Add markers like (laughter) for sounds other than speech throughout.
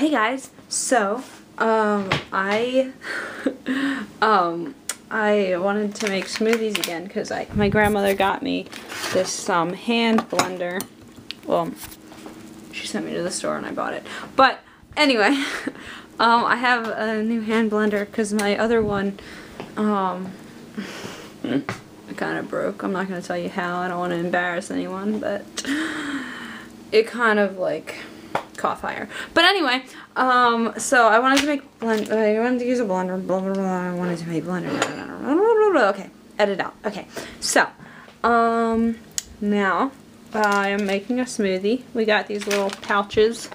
Hey guys, so um I (laughs) um I wanted to make smoothies again because my grandmother got me this um hand blender. Well, she sent me to the store and I bought it. But anyway, (laughs) um I have a new hand blender because my other one um kind of broke. I'm not going to tell you how. I don't want to embarrass anyone, but (laughs) it kind of like caught fire. But anyway, um, so I wanted to make blend. I wanted to use a blender. Blah blah blah. I wanted to make blender. Blah, blah, blah, okay, edit out. Okay, so um, now I am making a smoothie. We got these little pouches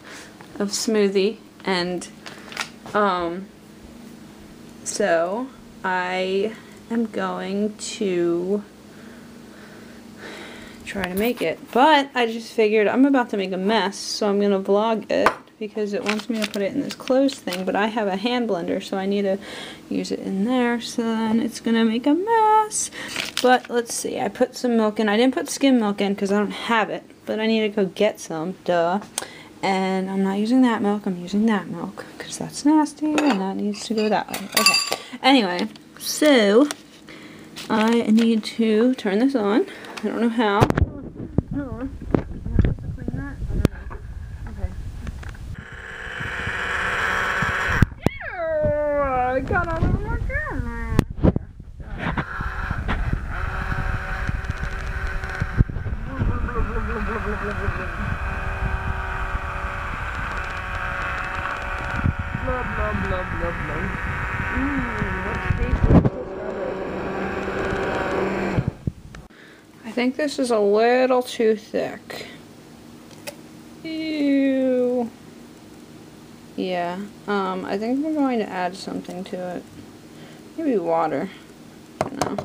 of smoothie, and um, so I am going to try to make it. But I just figured I'm about to make a mess, so I'm going to vlog it because it wants me to put it in this closed thing, but I have a hand blender, so I need to use it in there, so then it's going to make a mess. But let's see, I put some milk in. I didn't put skim milk in because I don't have it, but I need to go get some, duh. And I'm not using that milk, I'm using that milk because that's nasty and that needs to go that way. Okay, anyway, so I need to turn this on. I don't know how. Oh, I got all of my camera. Blah blah blah blah blah. Mmm, what's tasty? I think this is a little too thick. Ew. Yeah, um, I think we're going to add something to it. Maybe water. No.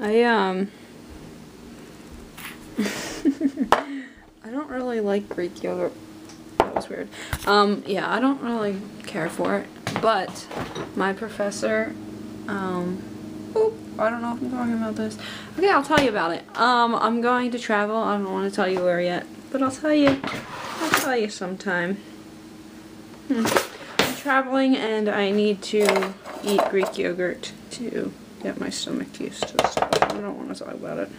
I, um... (laughs) I don't really like Greek yogurt. That was weird. Um, yeah, I don't really care for it. But, my professor, um... I don't know if I'm talking about this. Okay, I'll tell you about it. Um, I'm going to travel. I don't want to tell you where yet. But I'll tell you. I'll tell you sometime. Hmm. I'm traveling and I need to eat Greek yogurt to get my stomach used to stuff. I don't want to talk about it.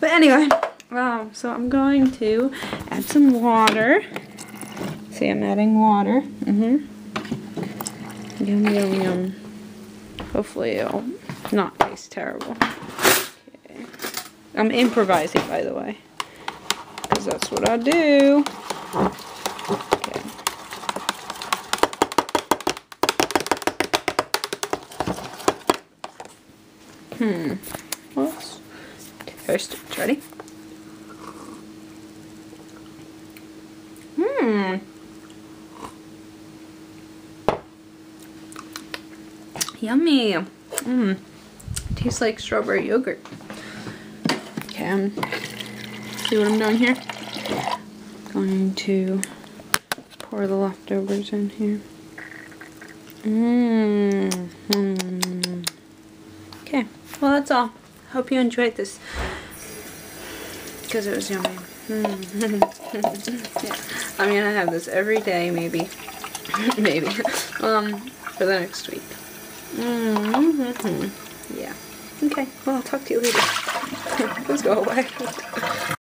but anyway, um, so I'm going to add some water. See, I'm adding water. Mm-hmm. Yum, yum, yum. Hopefully it'll not taste terrible. Okay. I'm improvising, by the way. Because that's what I do. Okay. Hmm. Let's toast. Ready? Hmm. Yummy. Mmm. Tastes like strawberry yogurt. Okay, um, see what I'm doing here? Going to pour the leftovers in here. Mmm. -hmm. Okay, well that's all. Hope you enjoyed this. Because it was yummy. Mm. (laughs) yeah. I'm gonna have this every day, maybe. (laughs) maybe. (laughs) um, for the next week. Mm -hmm. Yeah. Okay, well, I'll talk to you later. (laughs) Let's go away.